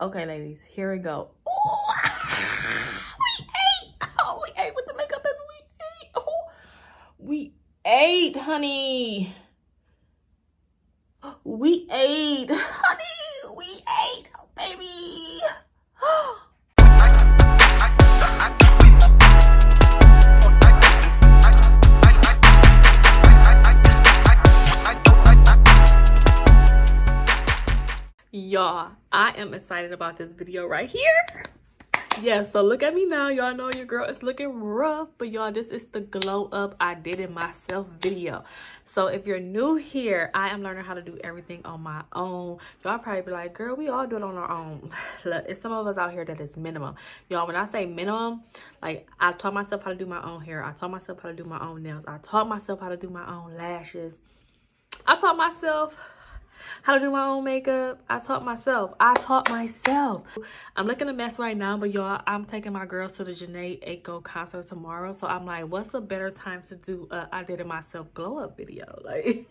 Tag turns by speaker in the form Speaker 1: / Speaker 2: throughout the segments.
Speaker 1: Okay, ladies, here we go. Ooh, we ate. Oh, we ate with the makeup, baby. We ate. Oh, we ate, honey. We ate, honey. We ate, oh, baby. Y'all i am excited about this video right here. Yeah so look at me now. Y'all know your girl is looking rough but y'all this is the glow up i did it myself video. So if you're new here i am learning how to do everything on my own. Y'all probably be like girl we all do it on our own. Look it's some of us out here that is minimum. Y'all when i say minimum like i taught myself how to do my own hair. I taught myself how to do my own nails. I taught myself how to do my own lashes. I taught myself how to do my own makeup. I taught myself. I taught myself. I'm looking a mess right now, but y'all, I'm taking my girls to the Jhené Aiko concert tomorrow. So I'm like, what's a better time to do a I did it myself glow up video? Like,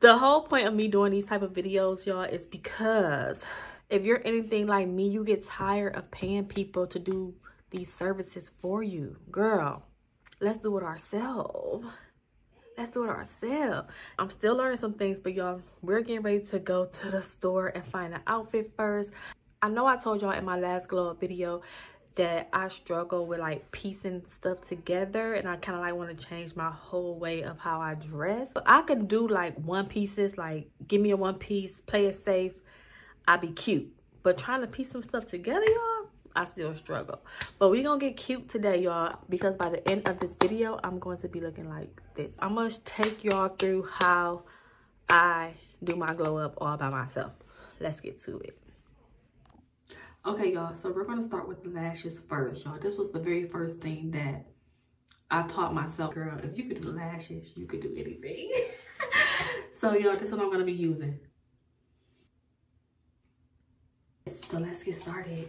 Speaker 1: the whole point of me doing these type of videos, y'all, is because if you're anything like me, you get tired of paying people to do these services for you. Girl, let's do it ourselves let's do it ourselves. I'm still learning some things, but y'all, we're getting ready to go to the store and find an outfit first. I know I told y'all in my last glow up video that I struggle with like piecing stuff together and I kind of like want to change my whole way of how I dress. But I can do like one pieces, like give me a one piece, play it safe, I be cute. But trying to piece some stuff together, y'all, I still struggle. But we gonna get cute today, y'all, because by the end of this video, I'm going to be looking like this. I'm gonna take y'all through how I do my glow up all by myself. Let's get to it. Okay, y'all, so we're gonna start with the lashes first, y'all. This was the very first thing that I taught myself, girl, if you could do lashes, you could do anything. so, y'all, this is what I'm gonna be using. So let's get started.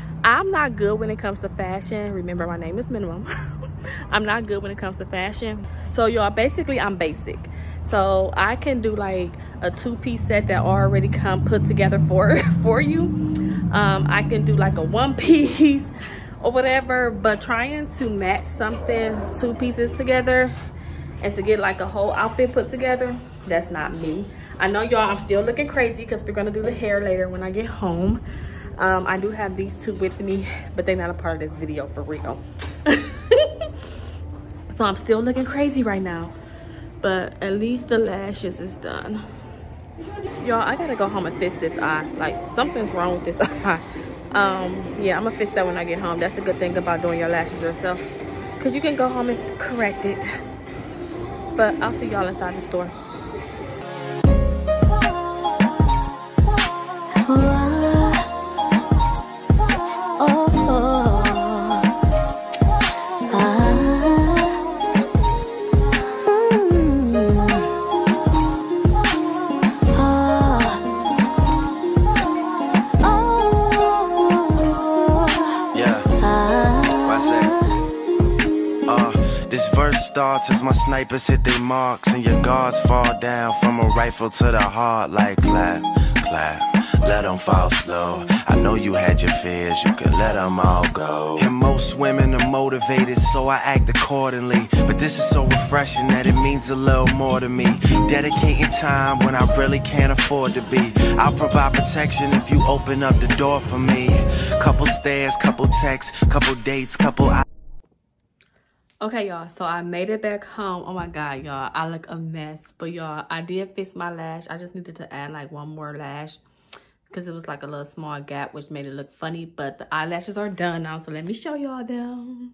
Speaker 1: i'm not good when it comes to fashion. Remember my name is minimum. I'm not good when it comes to fashion. So y'all basically i'm basic. So i can do like a two-piece set that already come put together for for you. Um i can do like a one piece or whatever but trying to match something two pieces together and to get like a whole outfit put together that's not me. I know y'all i'm still looking crazy because we're gonna do the hair later when i get home um i do have these two with me but they're not a part of this video for real. So i'm still looking crazy right now but at least the lashes is done. Y'all i gotta go home and fix this eye. Like something's wrong with this eye. Um yeah i'm gonna fix that when i get home. That's the good thing about doing your lashes yourself. Because you can go home and correct it. But i'll see y'all inside the store
Speaker 2: thoughts as my snipers hit their marks and your guards fall down from a rifle to the heart like clap, clap. Let them fall slow. I know you had your fears, you can let them all go. And most women are motivated, so I act accordingly. But this is so refreshing that it means a little more to me. Dedicating time when I really can't afford to be. I'll provide protection if you open up the door for me. Couple stares, couple texts, couple dates, couple.
Speaker 1: Okay, y'all, so I made it back home. Oh my God, y'all, I look a mess. But y'all, I did fix my lash. I just needed to add like one more lash because it was like a little small gap, which made it look funny. But the eyelashes are done now, so let me show y'all them.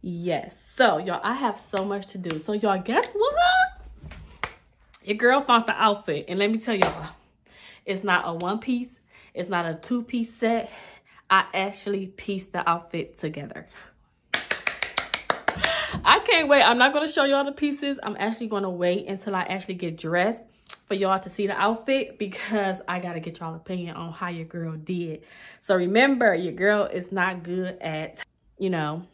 Speaker 1: Yes, so y'all, I have so much to do. So y'all, guess what? Your girl found the outfit. And let me tell y'all, it's not a one piece it's not a two-piece set. I actually pieced the outfit together. I can't wait. I'm not going to show y'all the pieces. I'm actually going to wait until I actually get dressed for y'all to see the outfit because I got to get y'all opinion on how your girl did. So remember, your girl is not good at, you know,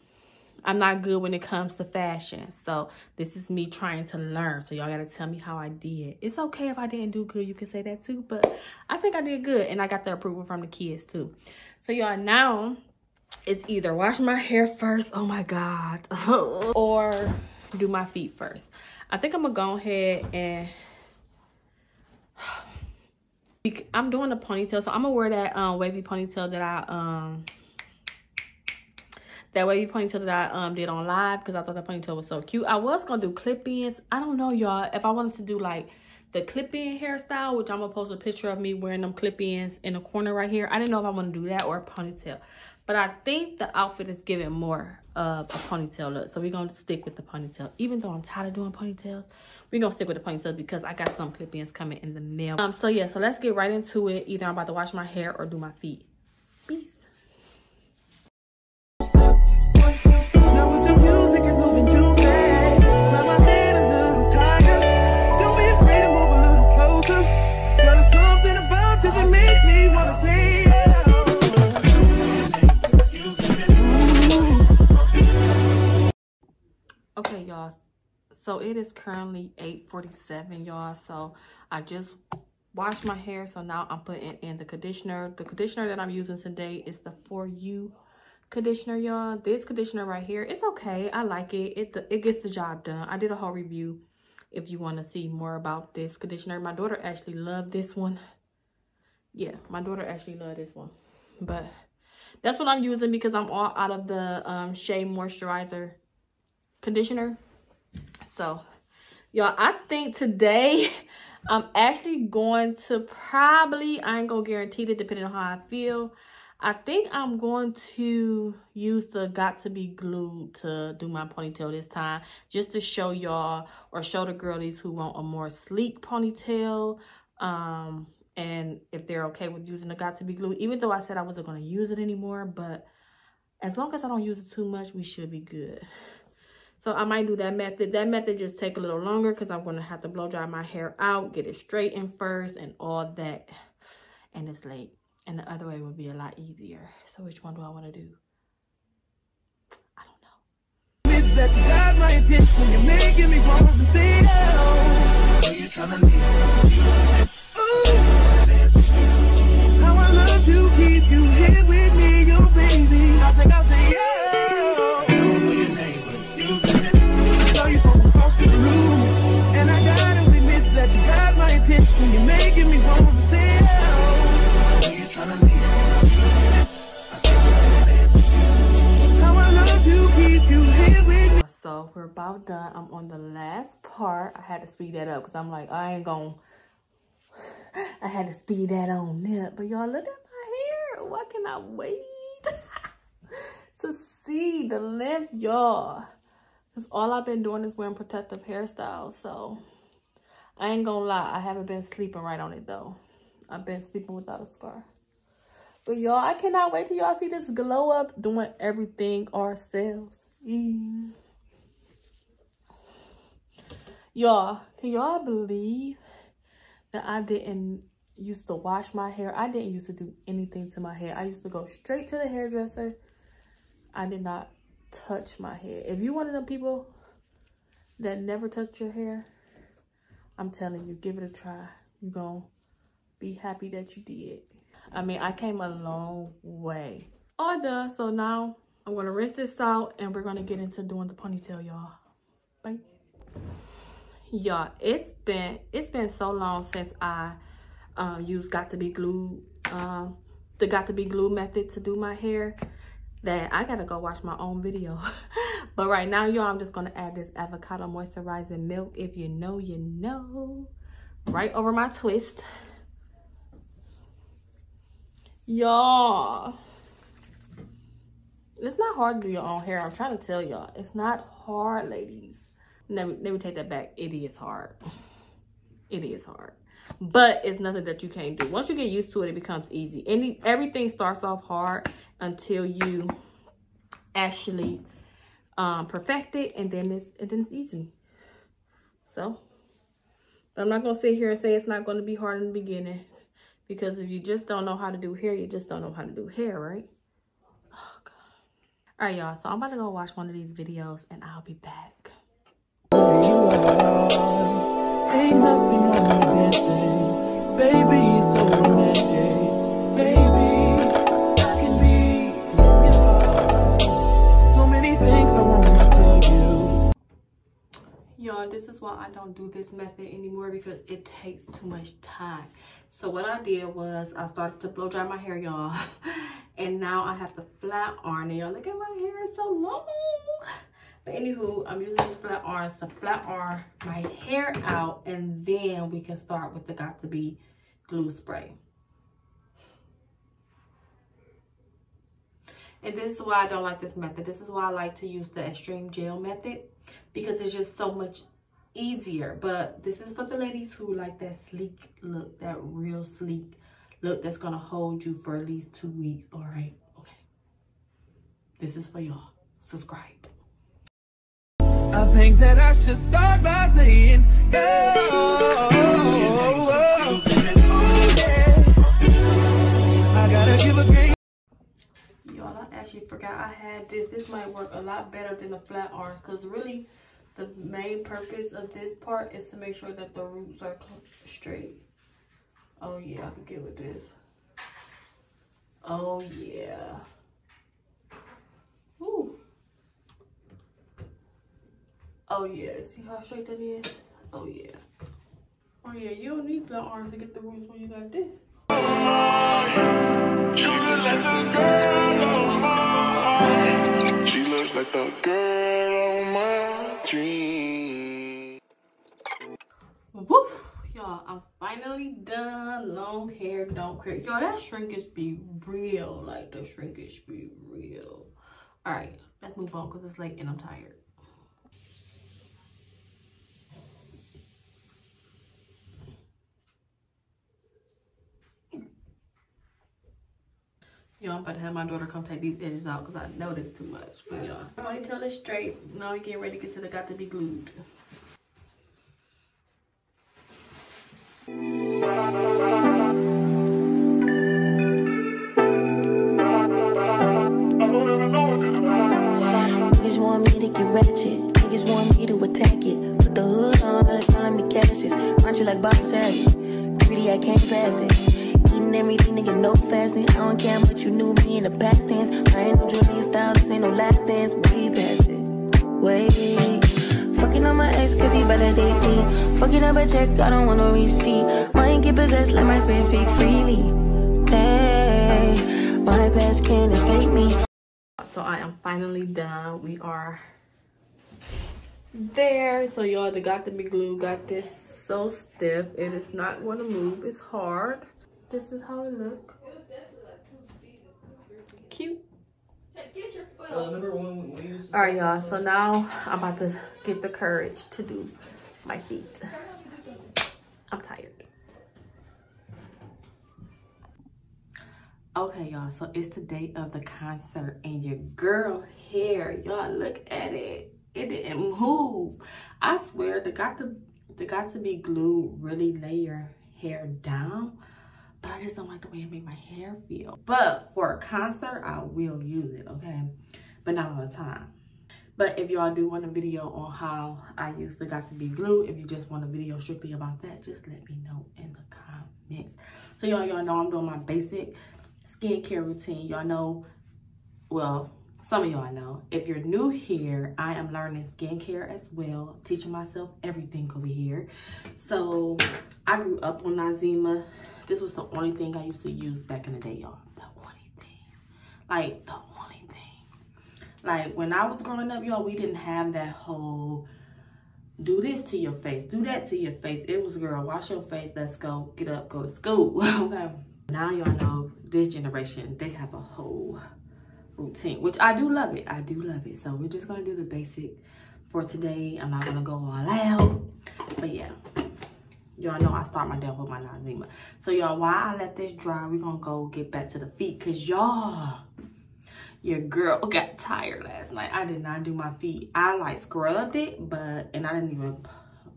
Speaker 1: I'm not good when it comes to fashion. So this is me trying to learn. So y'all got to tell me how I did. It's okay if I didn't do good. You can say that too. But I think I did good. And I got the approval from the kids too. So y'all now it's either wash my hair first. Oh my God. or do my feet first. I think I'm going to go ahead and... I'm doing a ponytail. So I'm going to wear that um, wavy ponytail that I... um that wavy ponytail that I um did on live because I thought that ponytail was so cute. I was gonna do clip-ins. I don't know, y'all. If I wanted to do like the clip-in hairstyle, which I'm gonna post a picture of me wearing them clip-ins in the corner right here. I didn't know if I want to do that or a ponytail. But I think the outfit is giving more of a ponytail look. So we're going to stick with the ponytail. Even though I'm tired of doing ponytails, we're to stick with the ponytail because I got some clip-ins coming in the mail. Um, So yeah, so let's get right into it. Either I'm about to wash my hair or do my feet. Okay, y'all. So it is currently 8.47, y'all. So I just washed my hair. So now I'm putting in the conditioner. The conditioner that I'm using today is the For You conditioner, y'all. This conditioner right here, it's okay. I like it. It, it gets the job done. I did a whole review if you want to see more about this conditioner. My daughter actually loved this one. Yeah, my daughter actually loved this one. But that's what I'm using because I'm all out of the um, Shea Moisturizer conditioner. So, y'all, I think today I'm actually going to probably, I ain't going to guarantee it depending on how I feel. I think I'm going to use the got to be Glued to do my ponytail this time. Just to show y'all or show the girlies who want a more sleek ponytail. Um, and if they're okay with using the got to be Glued. Even though I said I wasn't going to use it anymore. But as long as I don't use it too much, we should be good. So I might do that method. That method just take a little longer because I'm going to have to blow dry my hair out, get it straightened first and all that. And it's late. And the other way would be a lot easier. So which one do I want to do? I don't know. We're about done. I'm on the last part. I had to speed that up because I'm like, I ain't gonna I had to speed that on up. But y'all look at my hair. Why can I wait to see the length, y'all? Because all I've been doing is wearing protective hairstyles. So I ain't gonna lie. I haven't been sleeping right on it though. I've been sleeping without a scarf. But y'all, I cannot wait till y'all see this glow up doing everything ourselves. Y'all, can y'all believe that I didn't used to wash my hair. I didn't used to do anything to my hair. I used to go straight to the hairdresser. I did not touch my hair. If you one of them people that never touch your hair, I'm telling you, give it a try. You're going to be happy that you did. I mean, I came a long way. All done. So now I'm going to rinse this out and we're going to get into doing the ponytail, y'all. Bye. Y'all, it's been, it's been so long since I um, used Got To Be Glued, um, the Got To Be Glue method to do my hair that I gotta go watch my own video. but right now, y'all, I'm just gonna add this avocado moisturizing milk. If you know, you know. Right over my twist. Y'all. It's not hard to do your own hair. I'm trying to tell y'all. It's not hard, ladies. Let me, let me take that back. It is hard. It is hard. But it's nothing that you can't do. Once you get used to it, it becomes easy. Any Everything starts off hard until you actually um, perfect it. And then it's, and then it's easy. So, I'm not going to sit here and say it's not going to be hard in the beginning. Because if you just don't know how to do hair, you just don't know how to do hair, right? Oh, God. All right, y'all. So, I'm about to go watch one of these videos and I'll be back. Y'all, this is why I don't do this method anymore because it takes too much time. So what I did was I started to blow dry my hair, y'all. and now I have to flat iron. Y'all, look at my hair, it's so long. But anywho, I'm using this flat iron to flat iron my hair out and then we can start with the Got To Be glue spray. And this is why I don't like this method. This is why I like to use the extreme gel method because it's just so much easier. But this is for the ladies who like that sleek look, that real sleek look that's going to hold you for at least two weeks. All right. Okay. This is for y'all. Subscribe. I think that I should start by saying, oh, I give a Y'all, I actually forgot I had this. This might work a lot better than the flat irons because really the main purpose of this part is to make sure that the roots are straight. Oh yeah, I could get with this. Oh yeah. Oh yeah, see how straight that is? Oh yeah. Oh yeah, you don't need flat arms to get the roots when you got this. She looks like the girl on my She looks like the girl on my dream. Woo! Y'all, I'm finally done. Long hair don't care. Y'all, that shrinkage be real. Like, the shrinkage be real. Alright, let's move on because it's late and I'm tired. Y'all, I'm about to have my daughter come take these edges out because I know this too much. But y'all, ponytail is straight. Now we getting ready to get to the got to be glued. Niggas want me to get ratchet. Niggas want me to attack it. Put the hood on, they calling me Cassius. Aren't you like Bob Saget? Greedy, I can't pass it eating everything, nigga, no fasting. I don't care much you knew me in the past tense. I ain't no Julian Styles, this ain't no last dance. Way past it. Wait. Fucking on my ex, cause he validate me. Fucking up a check, I don't want no receipt. Mind get possessed, let my spirit speak freely. Hey, my past can't escape me. So I am finally done. We are there. So y'all, the got to be glue got this so stiff. It is not going to move. It's hard. This is how it look. Cute. Alright, y'all. So now I'm about to get the courage to do my feet. I'm tired. Okay, y'all. So it's the day of the concert and your girl hair. Y'all look at it. It didn't move. I swear, they got to the got to be glued really lay your hair down but I just don't like the way it made my hair feel. But for a concert, I will use it, okay? But not all the time. But if y'all do want a video on how I use the Got To Be glue, if you just want a video strictly about that, just let me know in the comments. So y'all, y'all know I'm doing my basic skincare routine. Y'all know, well, some of y'all know. If you're new here, I am learning skincare as well, teaching myself everything over here. So I grew up on Noxzema. This was the only thing I used to use back in the day, y'all. The only thing. Like, the only thing. like when I was growing up, y'all, we didn't have that whole do this to your face, do that to your face. It was girl, wash your face, let's go, get up, go to school. okay. Now y'all know this generation, they have a whole routine, which I do love it. I do love it. So we're just gonna do the basic for today. I'm not gonna go all out, but yeah. Y'all know I start my day with my Noxzema. So y'all, while I let this dry, we're gonna go get back to the feet, cause y'all, your girl got tired last night. I did not do my feet. I like scrubbed it, but, and I didn't even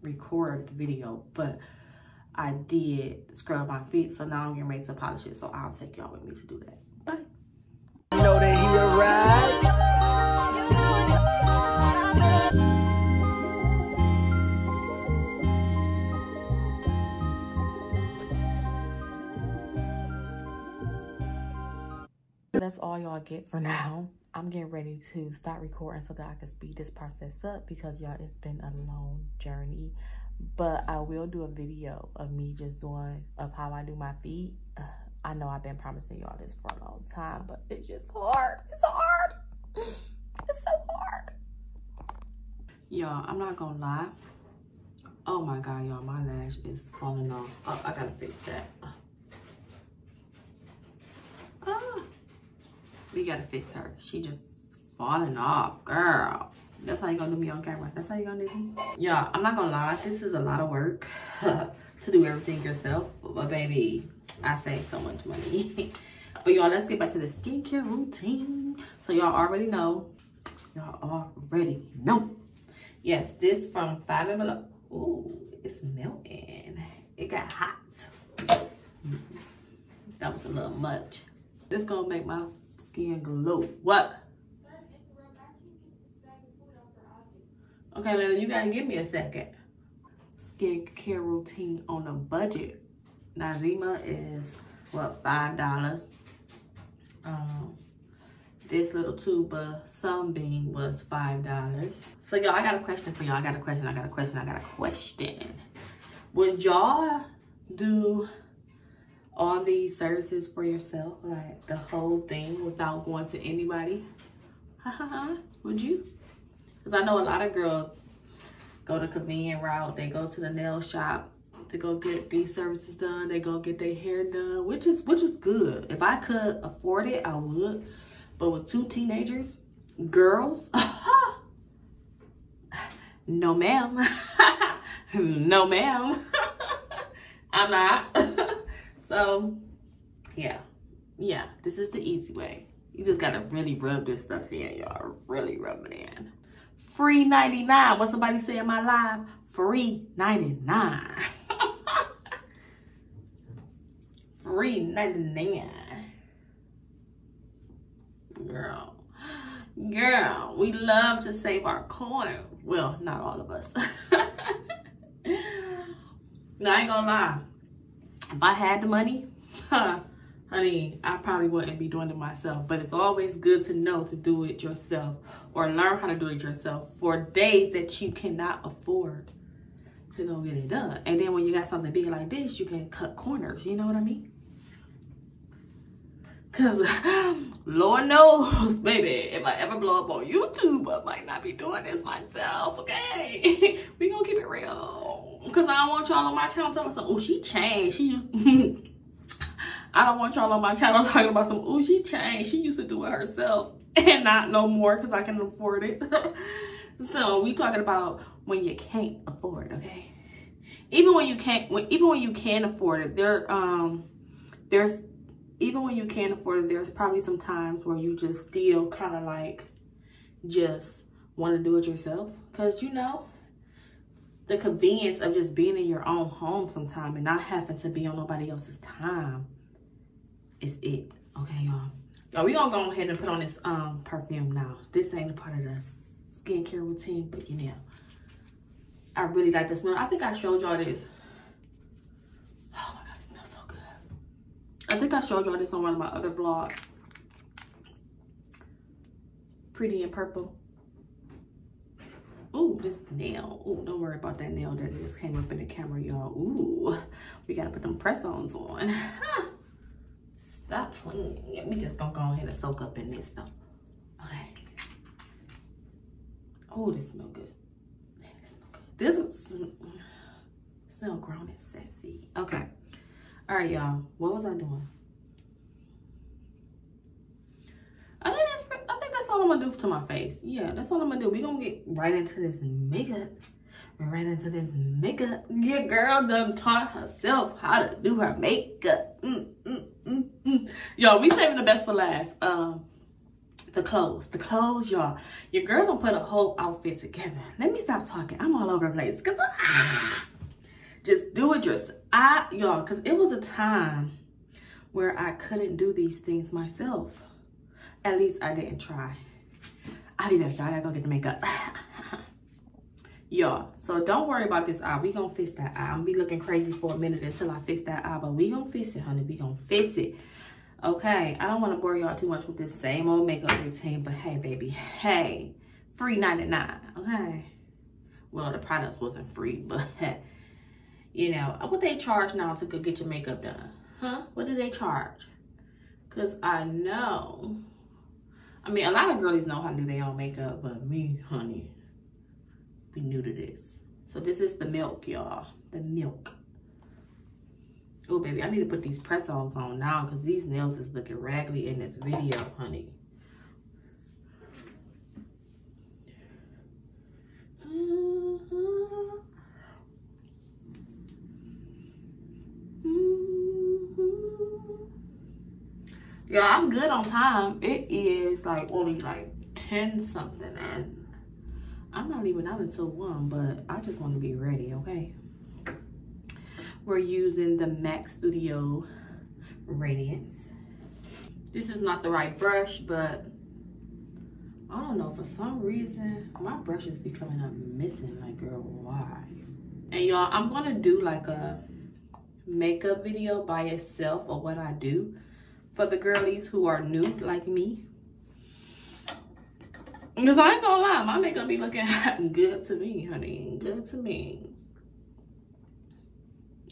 Speaker 1: record the video, but I did scrub my feet. So now I'm getting ready to polish it. So I'll take y'all with me to do that. Bye. That's all y'all get for now. I'm getting ready to start recording so that I can speed this process up because y'all, it's been a long journey. But I will do a video of me just doing, of how I do my feet. I know I've been promising y'all this for a long time, but it's just hard. It's hard. It's so hard. Y'all, I'm not gonna lie. Oh my God, y'all, my lash is falling off. Oh, I gotta fix that. We gotta fix her. She just falling off, girl. That's how you gonna do me on camera. That's how you gonna do me. Yeah, I'm not gonna lie. This is a lot of work to do everything yourself. But baby, I save so much money. but y'all, let's get back to the skincare routine. So y'all already know. Y'all already know. Yes, this from 5 and Below. Ooh, it's melting. It got hot. That was a little much. This gonna make my skin glow. What? Okay, Lena, you gotta give me a second. Skincare routine on a budget. Noxzema is, what, $5. Um, this little tube of Sunbeam was $5. So, y'all, I got a question for y'all. I got a question, I got a question, I got a question. Would y'all do all these services for yourself, like the whole thing without going to anybody? Would you? Because I know a lot of girls go the convenient route. They go to the nail shop to go get these services done. They go get their hair done, which is which is good. If I could afford it, I would. But with two teenagers, girls, no ma'am. no ma'am. I'm not. So yeah, yeah, this is the easy way. You just gotta really rub this stuff in, y'all. Really rub it in. Free 99. What somebody say in my live? Free 99. Free 99. Girl. Girl, we love to save our coin. Well, not all of us. now, I ain't gonna lie if I had the money, honey, I mean, I probably wouldn't be doing it myself. But it's always good to know to do it yourself or learn how to do it yourself for days that you cannot afford to go get it done. And then when you got something big like this, you can cut corners. You know what I mean? Cause Lord knows, baby, if I ever blow up on YouTube, I might not be doing this myself, okay? we gonna keep it real. Cause I don't want y'all on my channel talking about some, oh, she changed. She used, I don't want y'all on my channel talking about some, oh, she changed. She used to do it herself and not no more cause I can afford it. so we talking about when you can't afford, okay? Even when you can't, when, even when you can afford it, there, um, there's even when you can't afford it, there's probably some times where you just still kind of like just want to do it yourself. Because, you know, the convenience of just being in your own home sometime and not having to be on nobody else's time is it. Okay, y'all. Y'all, we gonna go ahead and put on this um perfume now. This ain't a part of the skincare routine, but you know, I really like this smell. I think I showed y'all this. Oh my god, it smells so good. I think I showed y'all this on one of my other vlogs. Pretty in purple. Ooh, this nail. Ooh, don't worry about that nail that just came up in the camera, y'all. Ooh, we gotta put them press-ons on. Stop playing. Yeah, we just gonna go ahead and soak up in this though. Okay. Oh, this smell good. this smell good. This was smell grown and sexy. Okay. All right, y'all. What was I doing? I think that's I think that's all I'm gonna do to my face. Yeah, that's all I'm gonna do. We gonna get right into this makeup. Right into this makeup. Your girl done taught herself how to do her makeup. Mm, mm, mm, mm. Y'all, we saving the best for last. Um, the clothes, the clothes, y'all. Your girl don't put a whole outfit together. Let me stop talking. I'm all over the place. Cause ah, just do it yourself. I, y'all, cause it was a time where I couldn't do these things myself. At least I didn't try. I'll be there, y'all. I gotta go get the makeup. y'all, so don't worry about this eye. We gonna fix that eye. I'm be looking crazy for a minute until I fix that eye, but we gonna fix it, honey. We gonna fix it. Okay, I don't want to bore y'all too much with this same old makeup routine, but hey, baby, hey, free 99, okay? Well, the products wasn't free, but you know, what they charge now to go get your makeup done? Huh? What do they charge? Because I know I mean, a lot of girlies know how to do their own makeup, but me, honey, be new to this. So this is the milk, y'all. The milk. Oh, baby, I need to put these press-ons on now because these nails is looking raggedy in this video, honey. Yeah, I'm good on time. It is like only like 10 something and I'm not leaving out until 1, but I just want to be ready, okay? We're using the MAC Studio Radiance. This is not the right brush, but I don't know, for some reason, my brushes be coming up missing. Like, girl, why? And y'all, I'm gonna do like a makeup video by itself of what I do for the girlies who are new like me. Because I ain't gonna lie, my makeup be looking good to me, honey. Good to me.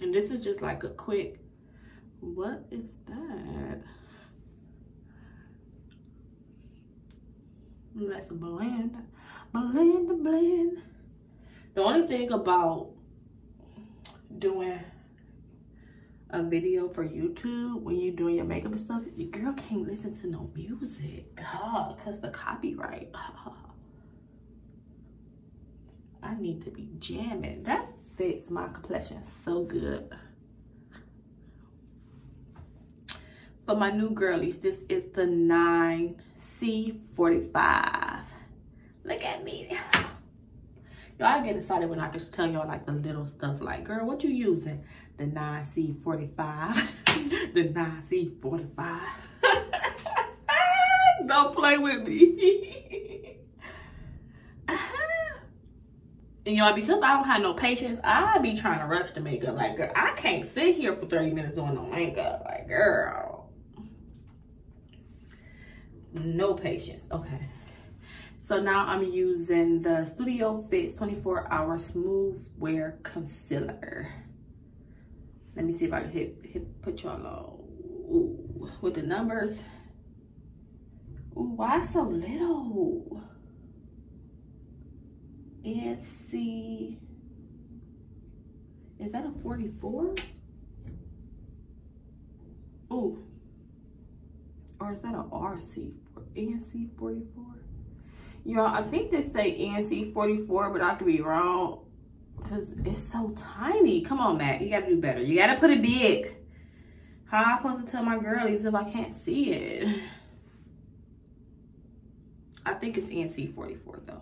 Speaker 1: And this is just like a quick, what is that? Let's blend, blend, blend. The only thing about doing a video for YouTube when you're doing your makeup and stuff, your girl can't listen to no music. God, cause the copyright. I need to be jamming. That fits my complexion so good. For my new girlies, this is the NC45. Look at me. Y'all I get excited when I can tell y'all like the little stuff like, girl, what you using? The NC45. the NC45. Don't play with me. and y'all, because I don't have no patience, I be trying to rush the makeup. Like, girl, I can't sit here for 30 minutes doing no makeup. Like, girl. No patience. Okay. So now I'm using the Studio Fix 24 Hour Smooth Wear Concealer. Let me see if I can hit, hit put y'all with the numbers. Ooh, why so little? See, is that a 44? Ooh, or is that a RC, ANC 44? Y'all, I think they say ANC 44, but I could be wrong because it's so tiny. Come on, Mac. You got to do better. You got to put it big. How am I supposed to tell my girlies if I can't see it? I think it's NC44, though.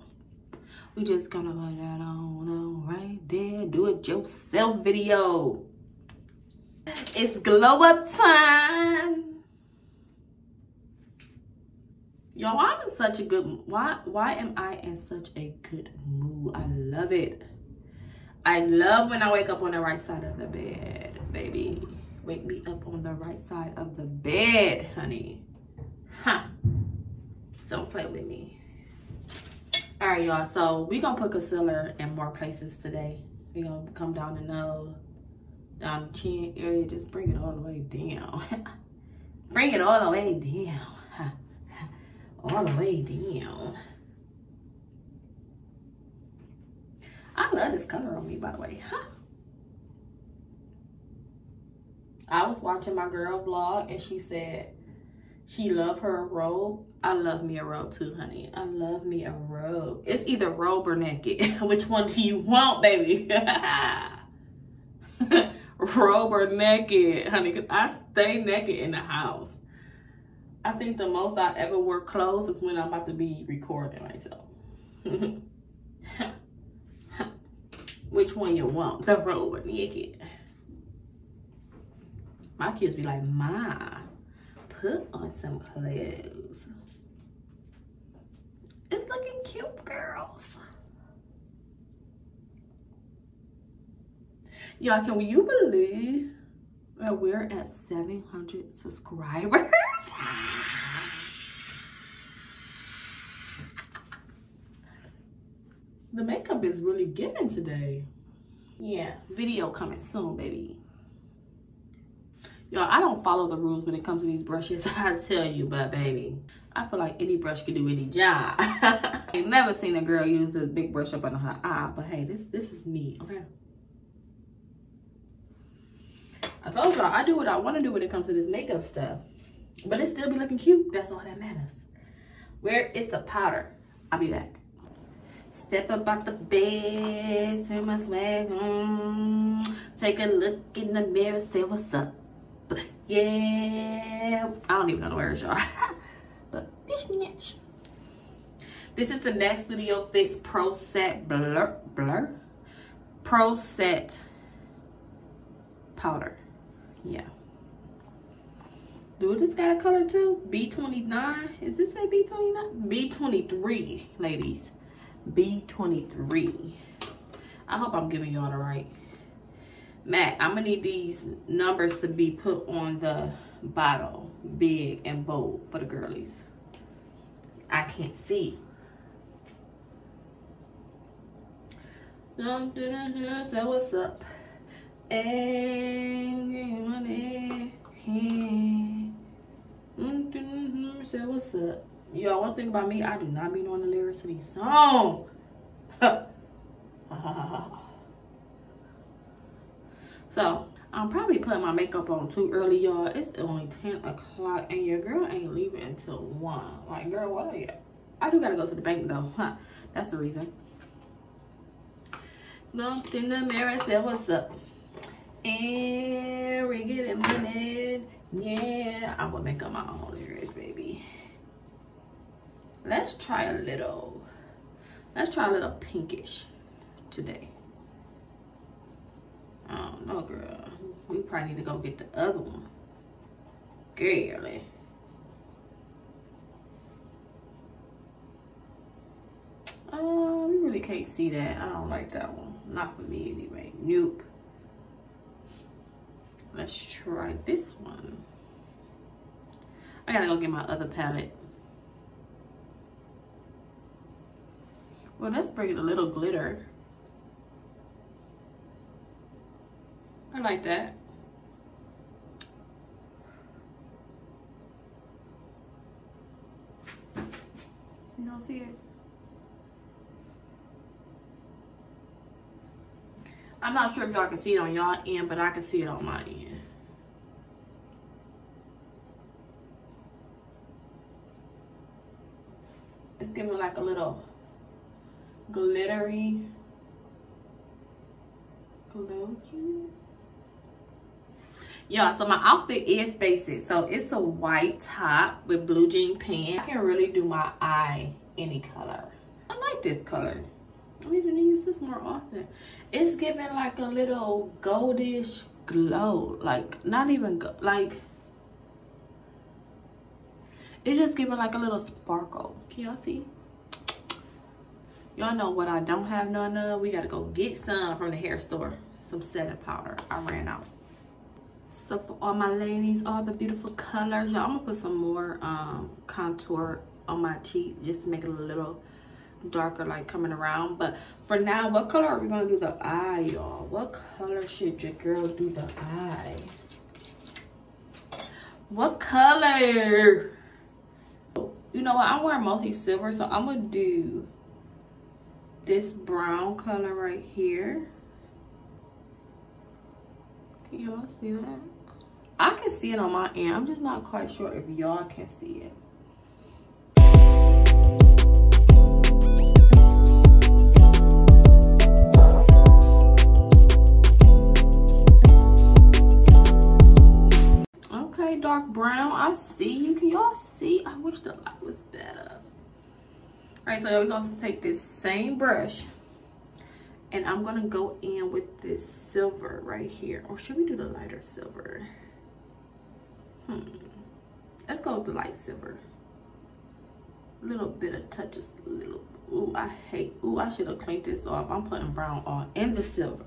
Speaker 1: We just gonna put that on, right there. Do it yourself video. It's glow up time. Y'all, am in such a good why why am I in such a good mood? I love it. I love when I wake up on the right side of the bed, baby. Wake me up on the right side of the bed, honey. Huh. Don't play with me. All right, y'all. So we gonna put concealer in more places today. We gonna come down the nose, down the chin area. Just bring it all the way down. bring it all the way down. all the way down. I love this color on me, by the way. Huh. I was watching my girl vlog and she said she loved her robe. I love me a robe too, honey. I love me a robe. It's either robe or naked. Which one do you want, baby? robe or naked, honey, because I stay naked in the house. I think the most I ever wear clothes is when I'm about to be recording myself. Which one you want, the or naked? My kids be like, Ma, put on some clothes. It's looking cute, girls. Y'all, can you believe that we're at 700 subscribers? the makeup is really getting today. Yeah, video coming soon, baby. Y'all, I don't follow the rules when it comes to these brushes, I tell you, but baby, I feel like any brush can do any job. I've never seen a girl use a big brush up under her eye, but hey, this, this is me, okay? I told y'all, I do what I want to do when it comes to this makeup stuff. But it still be looking cute. That's all that matters. Where is the powder? I'll be back. Step up out the bed, turn my swag on. Take a look in the mirror, say what's up. Yeah. I don't even know the words, y'all. but this is the Next Studio Fix Pro Set Blur. Blur? Pro Set Powder. Yeah. Do this got a color too? B29. Is this a B29? B23, ladies. B23. I hope I'm giving y'all the right. MAC, I'm going to need these numbers to be put on the bottle. Big and bold for the girlies. I can't see. So what's up? Say what's up? Y'all, one thing about me, I do not be knowing the lyrics to these songs. so, I'm probably putting my makeup on too early, y'all. It's only 10 o'clock and your girl ain't leaving until 1. Like, girl, what are you? I do gotta go to the bank though. Huh? That's the reason. Looked in the mirror said, what's up? And we getting money. Yeah, I'm gonna make up my own lyrics, baby. Let's try a little, let's try a little pinkish today. Oh no, girl. We probably need to go get the other one. Girly. Oh, we really can't see that. I don't like that one. Not for me anyway. Nope. Let's try this one. I gotta go get my other palette. Well, let's bring a little glitter. I like that. You don't see it? I'm not sure if y'all can see it on y'all end, but I can see it on my end. It's giving like a little glittery glow yeah so my outfit is basic so it's a white top with blue jean pants i can really do my eye any color i like this color I need to use this more often. It's giving like a little goldish glow. Like, not even, like, It's just giving like a little sparkle. Can y'all see? Y'all know what I don't have none of. We gotta go get some from the hair store. Some setting powder. I ran out. So for all my ladies, all the beautiful colors, y'all, I'm gonna put some more um, contour on my cheeks just to make it a little darker, like coming around. But for now, what color are we gonna do the eye, y'all? What color should your girl do the eye? What color? You know what? I'm wearing mostly silver, so I'm gonna do this brown color right here. Can y'all see that? I can see it on my end. I'm just not quite sure if y'all can see it. Okay, dark brown. I see you. Can y'all see? I wish the light was better. All right, so we're going to take this same brush and I'm going to go in with this silver right here. Or should we do the lighter silver? Hmm. Let's go with the light silver. Little bit of touches, little. Ooh, I hate. Ooh, I should have cleaned this off. I'm putting brown on and the silver.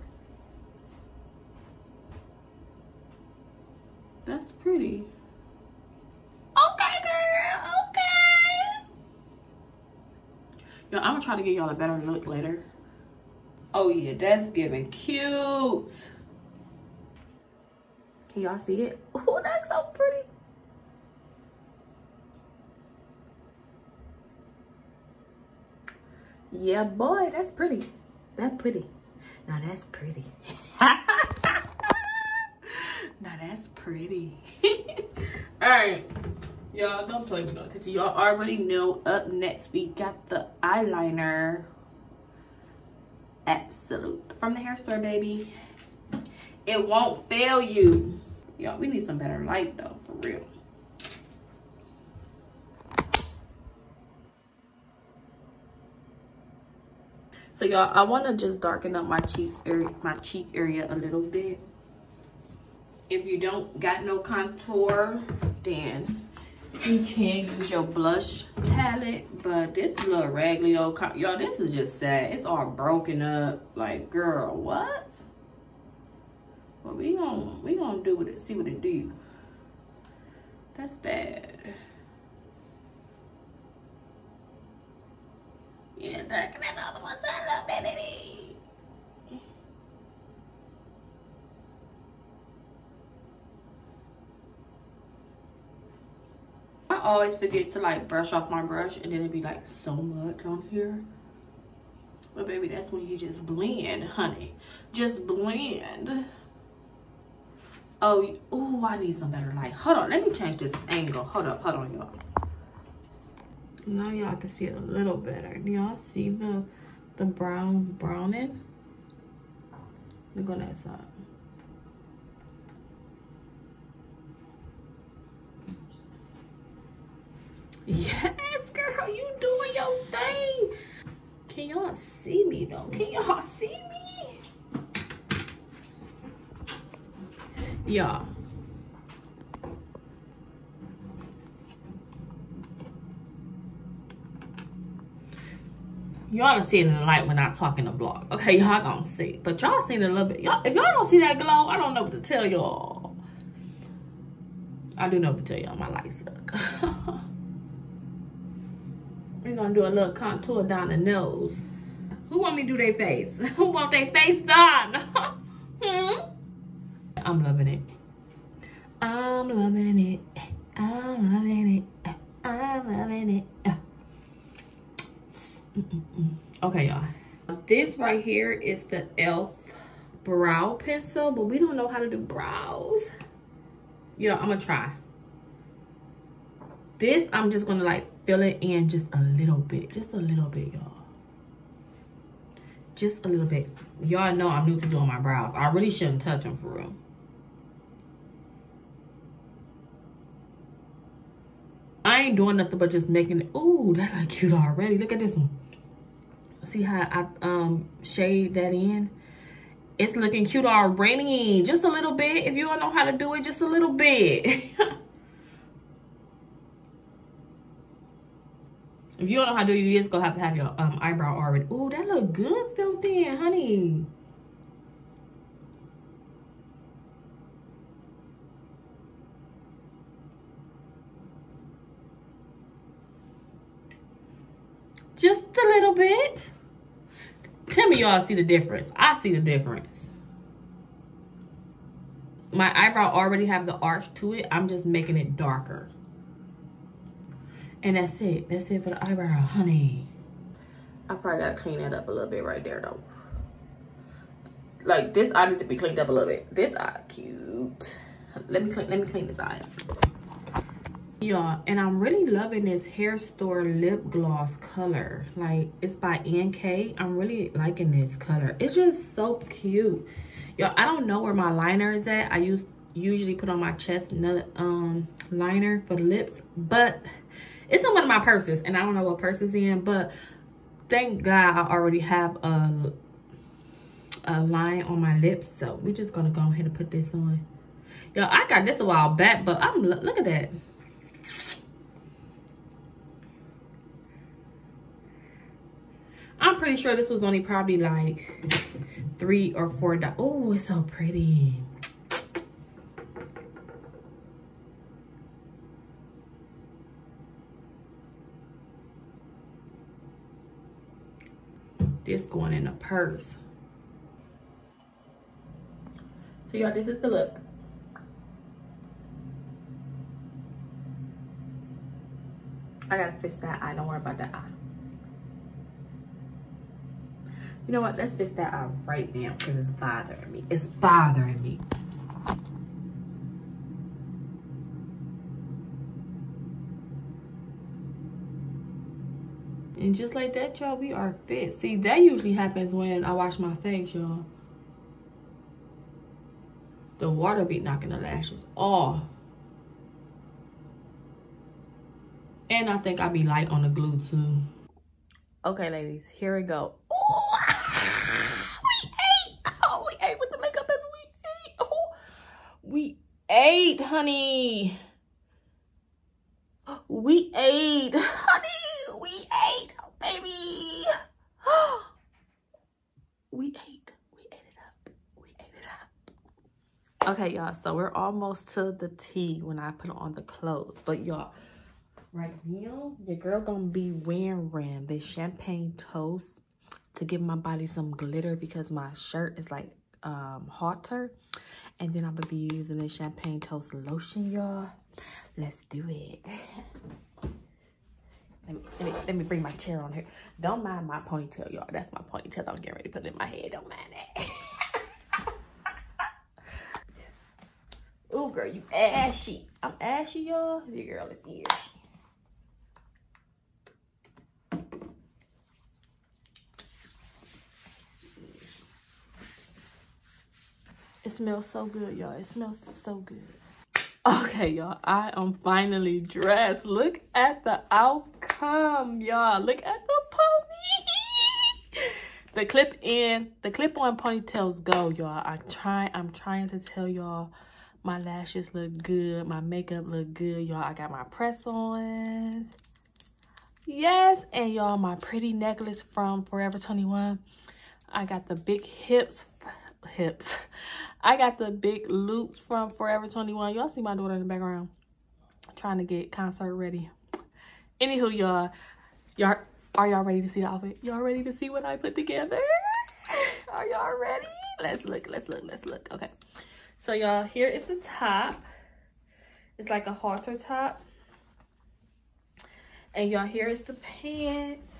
Speaker 1: That's pretty. Okay, girl. Okay. I'm gonna try to get y'all a better look later. Oh yeah, that's giving cute. Can y'all see it? Oh, that's so pretty. Yeah, boy, that's pretty. That pretty. Now that's pretty. now that's pretty. All right. Y'all, don't play with no attention. Y'all already know up next we got the eyeliner. Absolute. From the hair store, baby. It won't fail you. Y'all, we need some better light though, for real. So y'all, I want to just darken up my cheeks area, my cheek area a little bit. If you don't got no contour, then you can use your blush palette. But this little raggedy old, y'all, this is just sad. It's all broken up. Like, girl, what? Well, we gonna we gonna do with it. See what it do. That's bad. Yeah, darken that other one side up, baby. Always forget to like brush off my brush and then it'd be like so much on here. But baby, that's when you just blend, honey. Just blend. Oh, oh, I need some better light. Hold on, let me change this angle. Hold up, hold on, y'all. Now y'all can see it a little better. Y'all see the the browns browning? Look on that side. Yes, girl, you doing your thing. Can y'all see me though? Can y'all see me? Y'all. Y'all see it in the light when I talk in the vlog. Okay, y'all gonna see. But y'all seen it a little bit. Y'all, if y'all don't see that glow, I don't know what to tell y'all. I do know what to tell y'all. My lights suck. We're gonna do a little contour down the nose. Who want me to do their face? Who want their face done? hmm? I'm loving it. I'm loving it. I'm loving it. I'm loving it. Mm -mm. Okay, y'all. This right here is the e.l.f. brow pencil, but we don't know how to do brows. Yeah, I'm gonna try. This, I'm just gonna like fill it in just a little bit. Just a little bit, y'all. Just a little bit. Y'all know I'm new to doing my brows. I really shouldn't touch them for real. I ain't doing nothing but just making it. Ooh, that look cute already. Look at this one. See how I um shade that in? It's looking cute already. Just a little bit. If you don't know how to do it, just a little bit. If you don't know how to do it, you just gonna have to have your um, eyebrow already. Oh, that look good filled in, honey. Just a little bit. Tell me y'all see the difference. I see the difference. My eyebrow already have the arch to it. I'm just making it darker. And that's it. That's it for the eyebrow, honey. I probably gotta clean that up a little bit right there though. Like this eye need to be cleaned up a little bit. This eye cute. Let me clean let me clean this eye. Y'all, and I'm really loving this hair store lip gloss color. Like it's by NK. I'm really liking this color. It's just so cute. Y'all, I don't know where my liner is at. I use usually put on my chestnut um liner for the lips, but it's in one of my purses and I don't know what purse is in, but thank God I already have a, a line on my lips. So we're just gonna go ahead and put this on. Yo, I got this a while back, but I'm, look at that. I'm pretty sure this was only probably like three or four. Oh, it's so pretty. This going in a purse. So y'all, this is the look. I gotta fix that eye. Don't worry about that eye. You know what? Let's fix that eye right now because it's bothering me. It's bothering me. And just like that, y'all, we are fit. See, that usually happens when I wash my face, y'all. The water be knocking the lashes off. And I think I be light on the glue too. Okay, ladies, here we go. Ooh, we ate. Oh, we ate with the makeup. We ate. Oh, we ate, honey. We ate, honey. We ate, oh, baby. We ate. We ate it up. We ate it up. Okay, y'all. So we're almost to the T when I put on the clothes. But y'all, right now, your girl gonna be wearing this champagne toast to give my body some glitter because my shirt is like um hotter. And then I'm gonna be using this champagne toast lotion, y'all. Let's do it. Let me, let me, let me bring my chair on here. Don't mind my ponytail, y'all. That's my ponytail. I'm getting ready to put it in my head. Don't mind that. oh, girl, you ashy. I'm ashy, y'all. Your girl is here. It smells so good, y'all. It smells so good. Okay, y'all, I am finally dressed. Look at the outcome, y'all. Look at the pony. the clip in, the clip on ponytails go, y'all. I try, I'm trying to tell y'all my lashes look good. My makeup look good, y'all. I got my press-ons. Yes, and y'all, my pretty necklace from Forever 21. I got the big hips hips. I got the big loops from Forever 21. Y'all see my daughter in the background trying to get concert ready. Anywho, y'all, y'all are y'all ready to see the outfit? Y'all ready to see what I put together? Are y'all ready? Let's look, let's look, let's look. Okay. So y'all, here is the top. It's like a halter top. And y'all, here is the pants.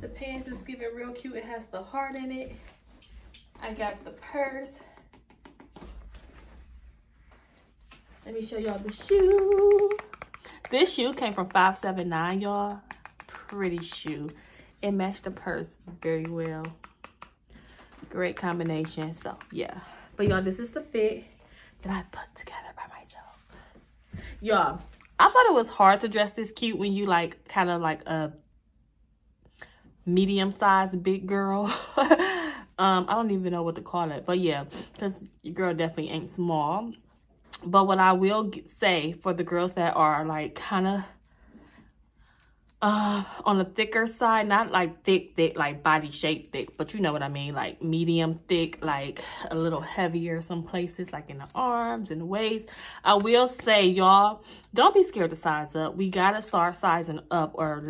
Speaker 1: The pants is giving real cute. It has the heart in it. I got the purse. Let me show y'all the shoe. This shoe came from 579, y'all. Pretty shoe. It matched the purse very well. Great combination. So, yeah. But, y'all, this is the fit that I put together by myself. Y'all, I thought it was hard to dress this cute when you, like, kind of like a medium-sized big girl. Um, I don't even know what to call it. But yeah, because your girl definitely ain't small. But what I will say for the girls that are like kind of uh on the thicker side not like thick thick like body shape thick but you know what i mean like medium thick like a little heavier some places like in the arms and the waist i will say y'all don't be scared to size up we gotta start sizing up or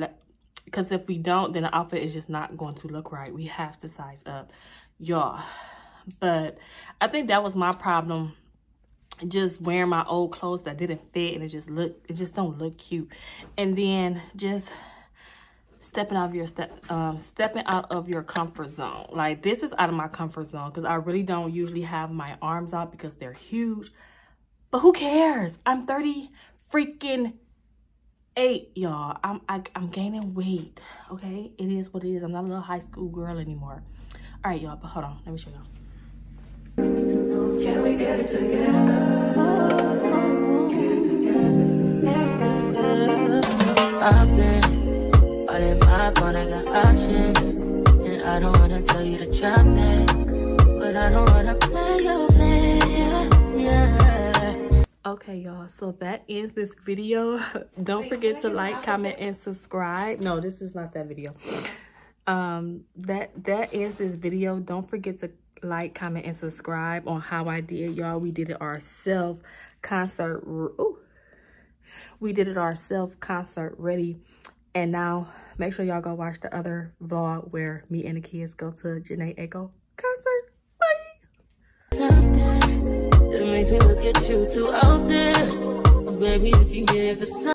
Speaker 1: because if we don't then the outfit is just not going to look right we have to size up y'all but i think that was my problem just wearing my old clothes that didn't fit and it just look it just don't look cute. And then just stepping out of your step um stepping out of your comfort zone. Like this is out of my comfort zone because i really don't usually have my arms out because they're huge. But who cares? I'm 30 freaking eight y'all. I'm I, am i am gaining weight okay? It is what it is. I'm not a little high school girl anymore all right y'all but hold on let me show y'all can we get it together? I've been all in my phone, I got options. And I don't wanna tell you to drop it. But I don't wanna play your fair. Yeah. Okay, y'all, so that ends this video. don't forget to like, comment, and subscribe. No, this is not that video. Um, that that is this video. Don't forget to like, comment, and subscribe on how I did, y'all. We did it ourselves concert. Ooh. We did it ourselves concert ready. And now make sure y'all go watch the other vlog where me and the kids go to Jhené Aiko concert. Bye.